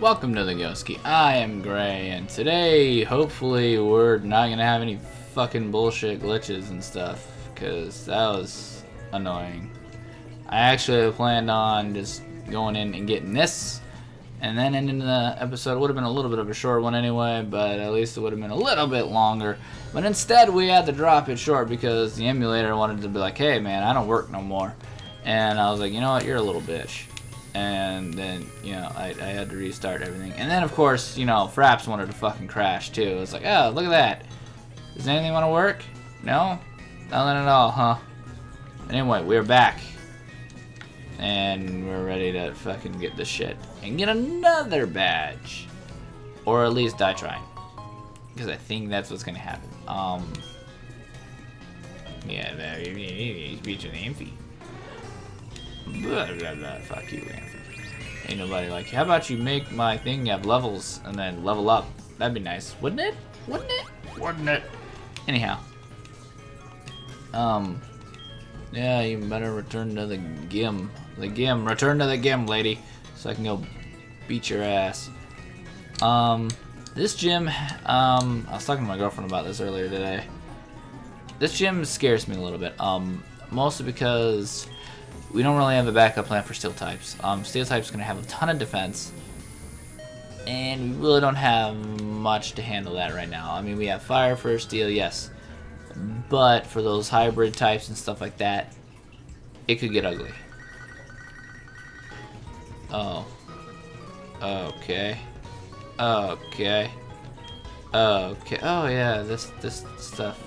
Welcome to the Ghost Key. I am Gray, and today, hopefully, we're not gonna have any fucking bullshit glitches and stuff, because that was annoying. I actually planned on just going in and getting this, and then ending the episode. Would have been a little bit of a short one anyway, but at least it would have been a little bit longer. But instead, we had to drop it short because the emulator wanted to be like, hey man, I don't work no more. And I was like, you know what, you're a little bitch and then you know I, I had to restart everything. And then of course you know Fraps wanted to fucking crash too. It's like oh look at that. Does anything want to work? No? Nothing at all huh? Anyway we're back. And we're ready to fucking get this shit and get another badge. Or at least die trying. Because I think that's what's gonna happen. Um yeah beat an Amphy Blah, blah, blah. Fuck you, Anthem. Ain't nobody like, how about you make my thing have levels and then level up? That'd be nice, wouldn't it? Wouldn't it? Wouldn't it? Anyhow. Um, yeah, you better return to the gym. The gym. Return to the gym, lady. So I can go beat your ass. Um, this gym, um, I was talking to my girlfriend about this earlier today. This gym scares me a little bit. Um, mostly because we don't really have a backup plan for steel types. Um, steel types going to have a ton of defense, and we really don't have much to handle that right now. I mean, we have fire for steel, yes, but for those hybrid types and stuff like that, it could get ugly. Oh. Okay. Okay. Okay. Oh yeah, this this stuff.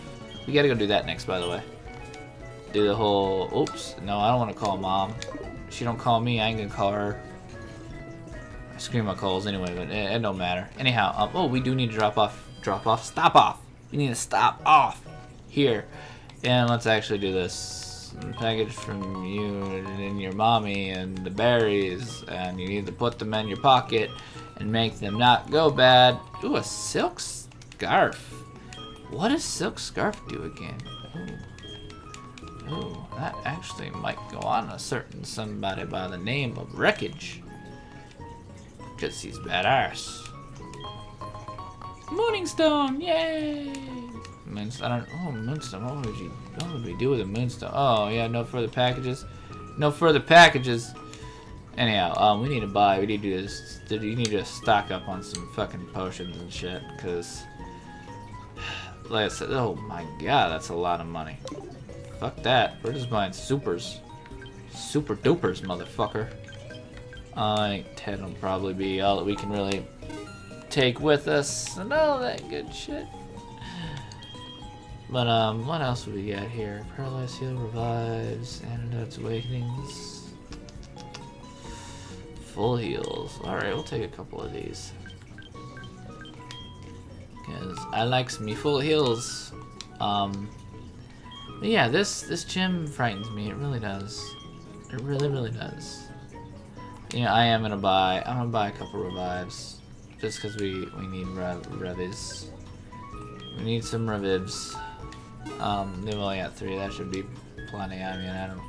We gotta go do that next, by the way do the whole, oops, no, I don't want to call mom. She don't call me, I ain't gonna call her. I scream my calls anyway, but it, it don't matter. Anyhow, um, oh, we do need to drop off, drop off, stop off. We need to stop off here. And let's actually do this. Package from you and your mommy and the berries, and you need to put them in your pocket and make them not go bad. Ooh, a silk scarf. What does silk scarf do again? Ooh. Ooh, that actually might go on a certain somebody by the name of Wreckage. Because he's badass. Mooningstone, yay! Moonstone, I don't, oh, Moonstone, what would you, what would we do with a Moonstone? Oh, yeah, no further packages. No further packages. Anyhow, um, we need to buy, we need to do this, you need to stock up on some fucking potions and shit, because, like I said, oh my god, that's a lot of money. Fuck that. We're just buying supers. Super dupers, motherfucker. I think 10 will probably be all that we can really take with us and all that good shit. But, um, what else would we got here? Paralyzed Heal Revives, Antidotes Awakenings. Full heals. Alright, we'll take a couple of these. Because I like me full heals. Um, but yeah, this this gym frightens me. It really does. It really, really does. Yeah, I am gonna buy. I'm gonna buy a couple revives, just because we we need rev revives. We need some revives. Um, they've only got three. That should be plenty. I mean, I don't.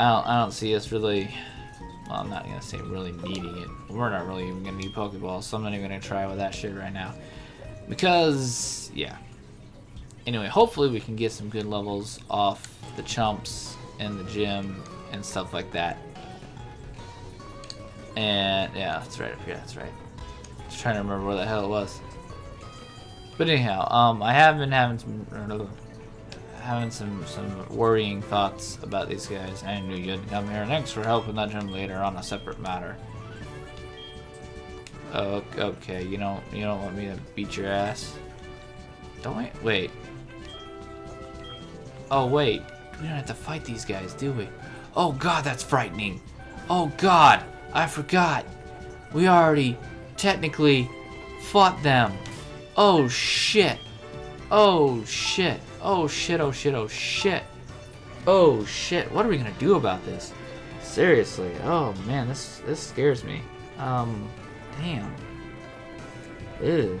I don't. I don't see us really. Well, I'm not gonna say really needing it. We're not really even gonna need Pokeballs, so I'm not even gonna try with that shit right now. Because, yeah. Anyway, hopefully we can get some good levels off the chumps in the gym and stuff like that. And yeah, that's right up here. That's right. Just trying to remember where the hell it was. But anyhow, um, I have been having some having some some worrying thoughts about these guys. I knew you'd come here. Thanks for helping that gym later on a separate matter. Okay. You don't you don't want me to beat your ass? Don't wait. Wait. Oh, wait. We don't have to fight these guys, do we? Oh, God, that's frightening. Oh, God, I forgot. We already technically fought them. Oh, shit. Oh, shit. Oh, shit, oh, shit, oh, shit. Oh, shit. What are we going to do about this? Seriously. Oh, man, this this scares me. Um, damn. Ew.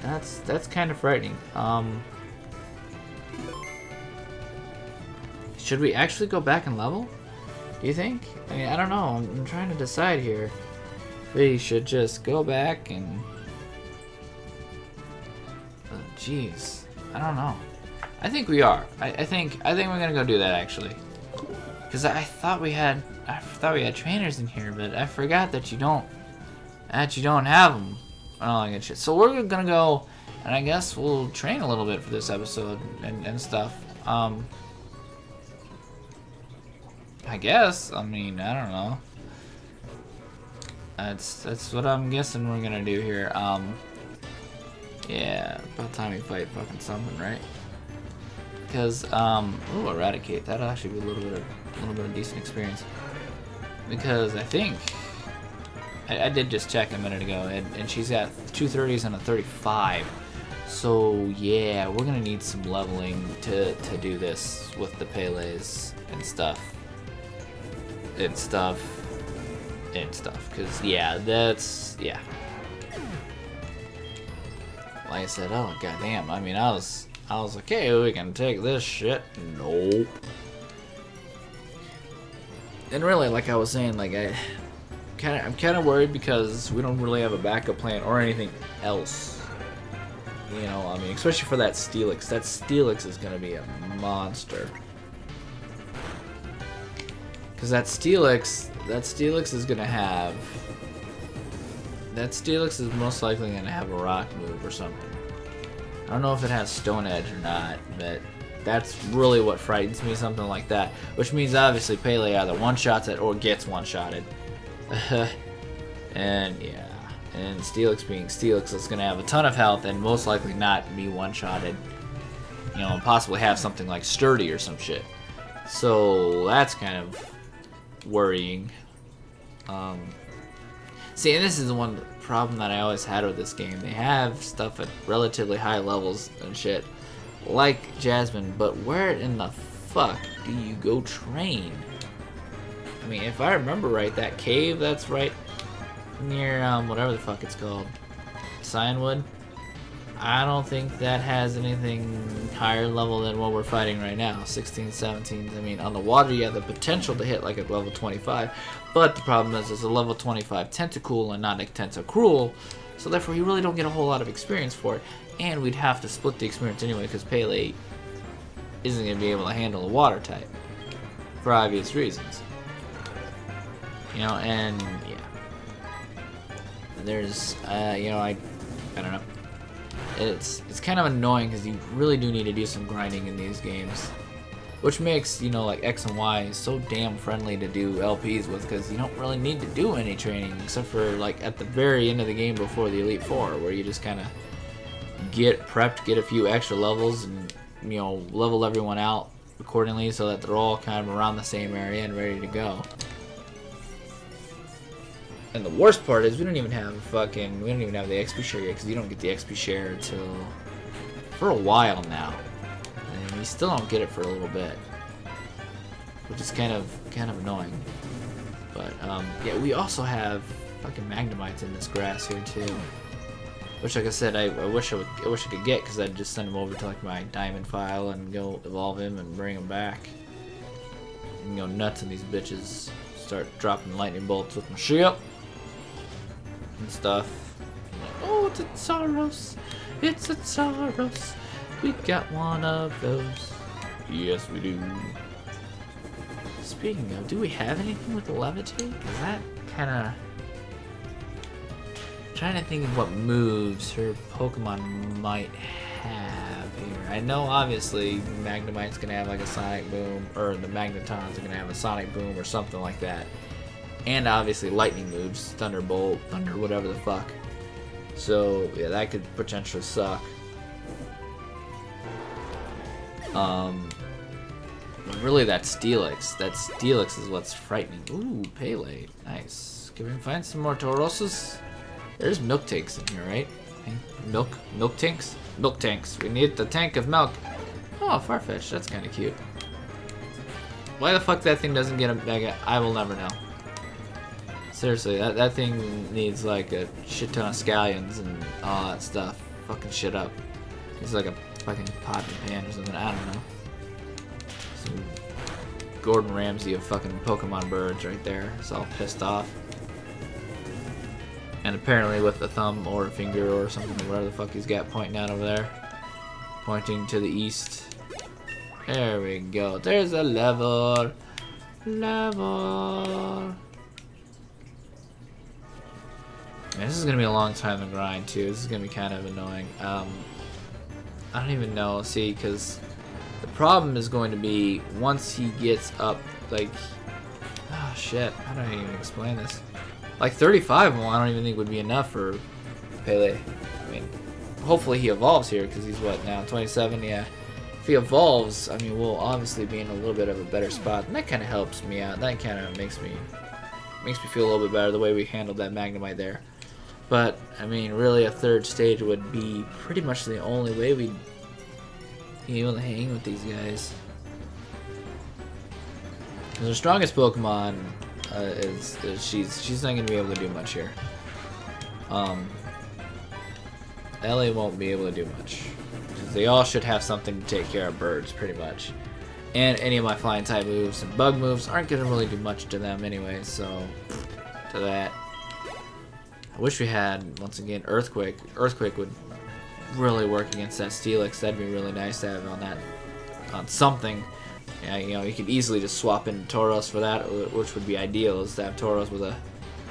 That's, that's kind of frightening. Um... Should we actually go back and level? Do you think? I mean, I don't know. I'm, I'm trying to decide here. we should just go back and... Oh, jeez. I don't know. I think we are. I, I think I think we're gonna go do that actually. Cause I thought we had I thought we had trainers in here, but I forgot that you don't that you don't have them. Oh, good shit. So we're gonna go, and I guess we'll train a little bit for this episode and, and stuff. Um, I guess. I mean, I don't know. That's that's what I'm guessing we're gonna do here. Um, yeah, about time we fight fucking something, right? Because um, ooh, eradicate. That'll actually be a little bit of a little bit of decent experience. Because I think I, I did just check a minute ago, and, and she's got two 30s and a 35. So yeah, we're gonna need some leveling to to do this with the Pele's and stuff and stuff and stuff. Cause yeah, that's yeah. Like I said, oh goddamn. I mean, I was I was like, hey, we can take this shit. Nope. And really, like I was saying, like I kind of I'm kind of worried because we don't really have a backup plan or anything else. You know, I mean, especially for that Steelix. That Steelix is gonna be a monster. Because that Steelix, that Steelix is gonna have. That Steelix is most likely gonna have a rock move or something. I don't know if it has Stone Edge or not, but that's really what frightens me, something like that. Which means obviously Pele either one-shots it or gets one-shotted. and yeah, and Steelix being Steelix is going to have a ton of health and most likely not be one-shotted. You know, and possibly have something like Sturdy or some shit. So that's kind of worrying. Um, see, and this is the one problem that I always had with this game. They have stuff at relatively high levels and shit, like Jasmine, but where in the fuck do you go train? I mean, if I remember right, that cave that's right near, um, whatever the fuck it's called, Cianwood, I don't think that has anything higher level than what we're fighting right now. 16, 17. I mean, on the water, you have the potential to hit like a level 25. But the problem is, it's a level 25 Tentacool and not a Tentacruel. So therefore, you really don't get a whole lot of experience for it. And we'd have to split the experience anyway, because Pele isn't going to be able to handle a water type. For obvious reasons. You know, and yeah. There's, uh, you know, I, I don't know it's it's kind of annoying because you really do need to do some grinding in these games. Which makes, you know, like X and Y so damn friendly to do LPs with because you don't really need to do any training except for like at the very end of the game before the Elite Four where you just kind of get prepped, get a few extra levels and, you know, level everyone out accordingly so that they're all kind of around the same area and ready to go. And the worst part is we don't even have fucking we don't even have the XP share yet because you don't get the XP share until for a while now, and you still don't get it for a little bit, which is kind of kind of annoying. But um, yeah, we also have fucking Magnemites in this grass here too, which like I said, I, I wish I would I wish I could get because I'd just send him over to like my diamond file and go evolve him and bring him back. And go nuts in these bitches. Start dropping lightning bolts with my ship and stuff. oh, it's a Tauros. It's a Tauros. We got one of those. Yes, we do. Speaking of, do we have anything with levitate? Is that kind of... Trying to think of what moves her Pokemon might have here. I know, obviously, Magnemite's gonna have like a Sonic Boom, or the Magnetons are gonna have a Sonic Boom or something like that. And obviously lightning moves, Thunderbolt, Thunder, whatever the fuck. So, yeah, that could potentially suck. Um, really that Steelix. That Steelix is what's frightening. Ooh, Pele. Nice. Can we find some more Tauroses? There's milk tanks in here, right? Milk, milk tanks? Milk tanks. We need the tank of milk. Oh, Farfetch. That's kind of cute. Why the fuck that thing doesn't get a mega? I will never know. Seriously, that, that thing needs like a shit ton of scallions and all that stuff. Fucking shit up. It's like a fucking pot and pan or something. I don't know. Some Gordon Ramsay of fucking Pokemon birds right there. It's all pissed off. And apparently with a thumb or a finger or something, whatever the fuck he's got pointing out over there. Pointing to the east. There we go. There's a level. Level. This is gonna be a long time to grind too. This is gonna be kind of annoying. Um, I don't even know. See, because the problem is going to be once he gets up, like, oh shit, how do I even explain this? Like 35 well, I don't even think would be enough for Pele. I mean, hopefully he evolves here because he's what now 27. Yeah, if he evolves, I mean, we'll obviously be in a little bit of a better spot, and that kind of helps me out. That kind of makes me makes me feel a little bit better the way we handled that Magnemite there. But, I mean, really a third stage would be pretty much the only way we'd be able to hang with these guys. Because our strongest Pokemon uh, is, is, she's she's not going to be able to do much here. Um, Ellie won't be able to do much. They all should have something to take care of birds, pretty much. And any of my flying type moves and bug moves aren't going to really do much to them anyway, so to that. I wish we had, once again, Earthquake. Earthquake would really work against that Steelix. That'd be really nice to have on that, on something. Yeah, you know, you could easily just swap in Tauros for that, which would be ideal, is to have Tauros with a,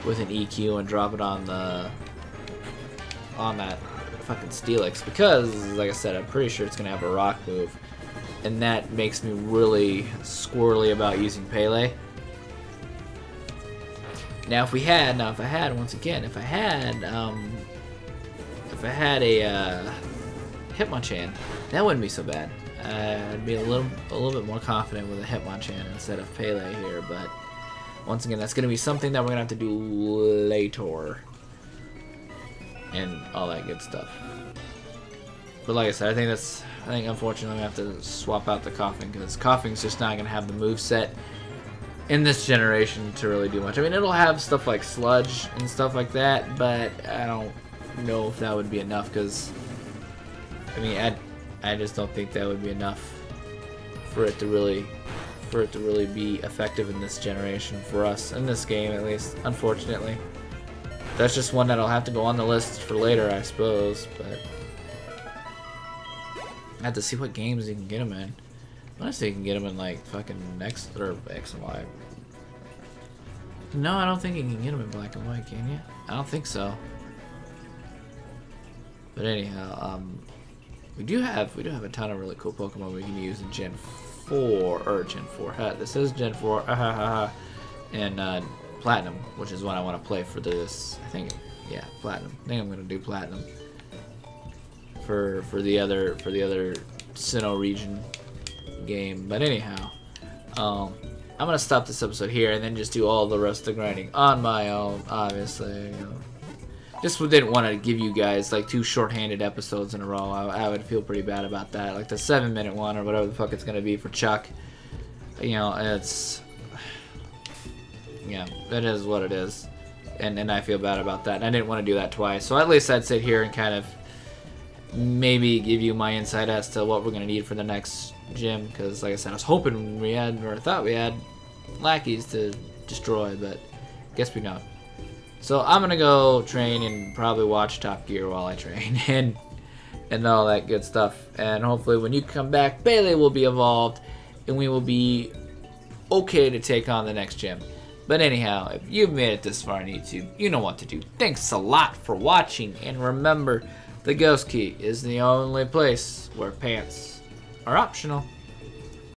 with an EQ and drop it on the, on that fucking Steelix. Because, like I said, I'm pretty sure it's going to have a rock move. And that makes me really squirrely about using Pele. Now, if we had, now if I had, once again, if I had, um, if I had a uh, Hitmonchan, that wouldn't be so bad. Uh, I'd be a little, a little bit more confident with a Hitmonchan instead of Pele here, but once again, that's going to be something that we're going to have to do later, and all that good stuff. But like I said, I think that's, I think unfortunately we have to swap out the Koffing because Koffing's just not going to have the move set in this generation to really do much. I mean, it'll have stuff like sludge and stuff like that, but I don't know if that would be enough because, I mean, I, I just don't think that would be enough for it to really, for it to really be effective in this generation for us in this game at least. Unfortunately, that's just one that'll have to go on the list for later, I suppose. But I have to see what games you can get them in. Unless they can get them in like fucking next or X and Y. No, I don't think you can get them in black and white, can you? I don't think so. But anyhow, um, we do have we do have a ton of really cool Pokemon we can use in Gen 4 or Gen 4. Ha, this is Gen 4. Ah, ha, ha, ha. And uh, Platinum, which is what I want to play for this. I think, yeah, Platinum. I think I'm gonna do Platinum for for the other for the other Sinnoh region game. But anyhow, um, I'm gonna stop this episode here and then just do all the rest of the grinding on my own. Obviously, you know. just didn't want to give you guys like two short-handed episodes in a row. I, I, would feel pretty bad about that. Like the seven-minute one or whatever the fuck it's gonna be for Chuck. You know, it's yeah, it is what it is. And, and I feel bad about that. And I didn't want to do that twice. So at least I'd sit here and kind of maybe give you my insight as to what we're going to need for the next gym because like I said I was hoping we had or I thought we had lackeys to destroy but guess we don't. So I'm gonna go train and probably watch Top Gear while I train and and all that good stuff. And hopefully when you come back Bailey will be evolved and we will be okay to take on the next gym. But anyhow if you've made it this far on YouTube you know what to do. Thanks a lot for watching and remember the ghost key is the only place where pants are optional.